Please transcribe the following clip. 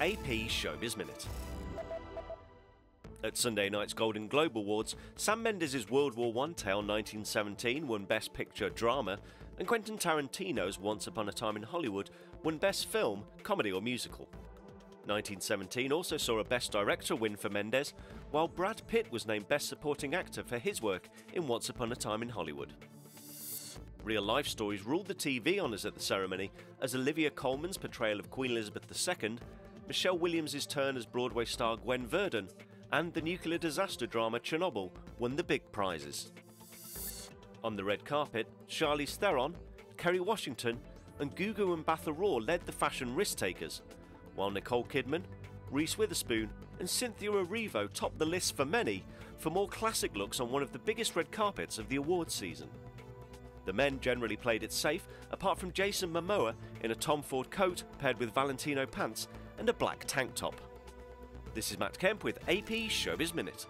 AP Showbiz Minute. At Sunday night's Golden Globe Awards, Sam Mendes' World War I tale 1917 won Best Picture Drama, and Quentin Tarantino's Once Upon a Time in Hollywood won Best Film, Comedy or Musical. 1917 also saw a Best Director win for Mendes, while Brad Pitt was named Best Supporting Actor for his work in Once Upon a Time in Hollywood. Real life stories ruled the TV honours at the ceremony as Olivia Colman's portrayal of Queen Elizabeth II, Michelle Williams' turn as Broadway star Gwen Verdon, and the nuclear disaster drama Chernobyl won the big prizes. On the red carpet, Charlize Theron, Kerry Washington, and Gugu Mbatha-Raw led the fashion risk takers, while Nicole Kidman, Reese Witherspoon, and Cynthia Erivo topped the list for many for more classic looks on one of the biggest red carpets of the awards season. The men generally played it safe, apart from Jason Momoa in a Tom Ford coat paired with Valentino pants and a black tank top. This is Matt Kemp with AP Showbiz Minute.